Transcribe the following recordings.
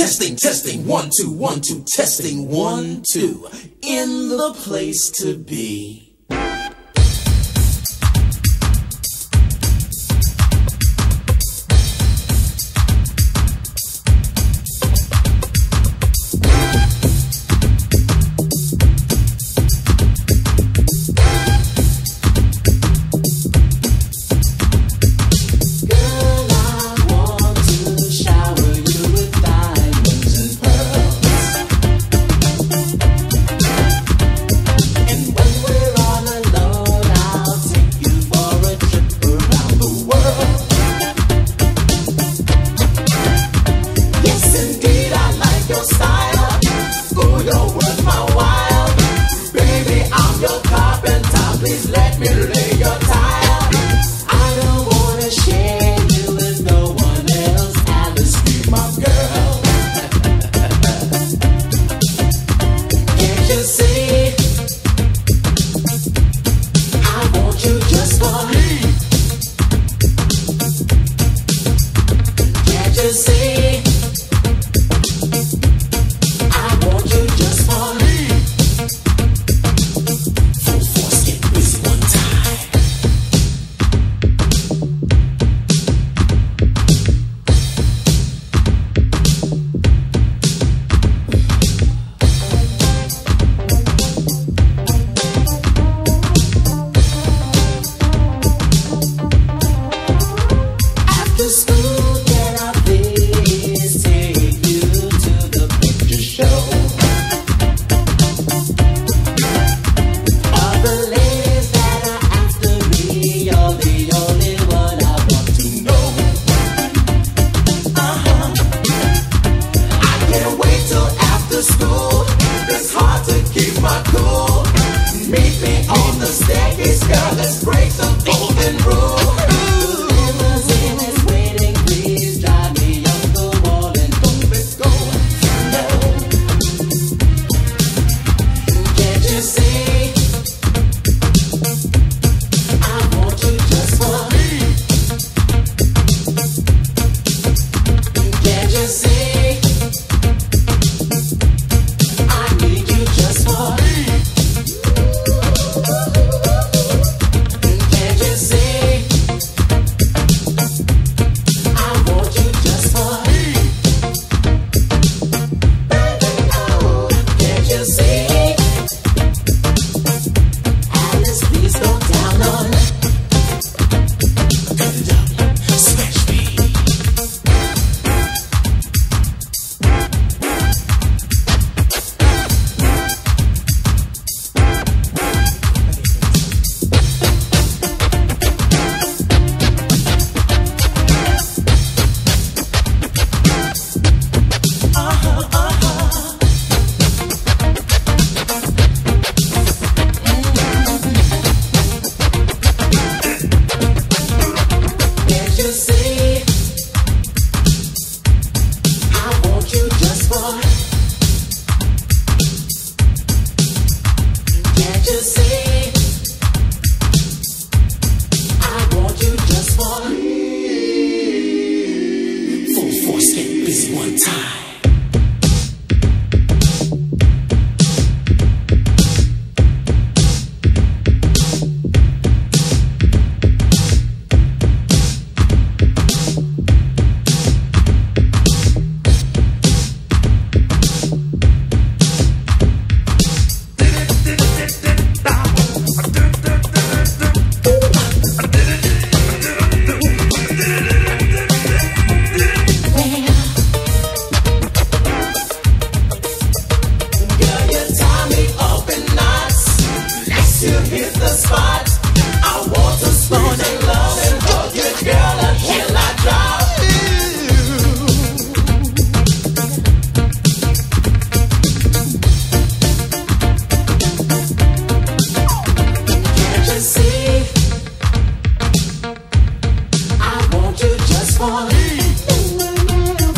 Testing, testing, one, two, one, two, testing, one, two. In the place to be. Saturday. this one time. till hit the spot. I want to spoon and love and hug your girl until I drop. Can't you see? I want you just for me.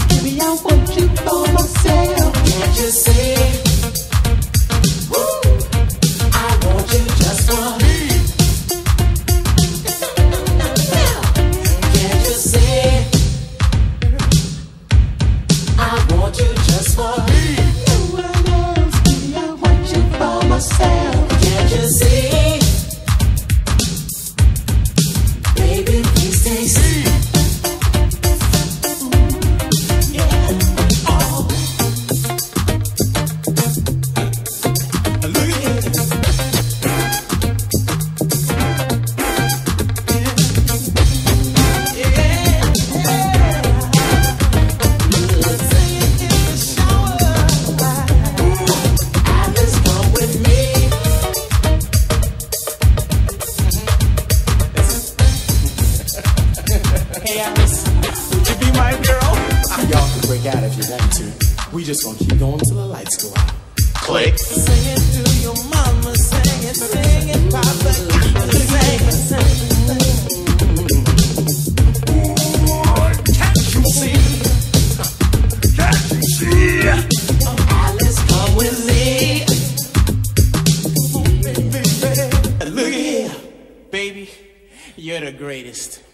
Baby, I want you for myself. Can't you see? Hey would you be my girl? Y'all can break out if you want to. We just gonna keep going till the lights go out. Click. Sing it to your mama, sing it, sing it, papa, sing it, sing it. Alice, come with me. Look at here, baby, you're the greatest.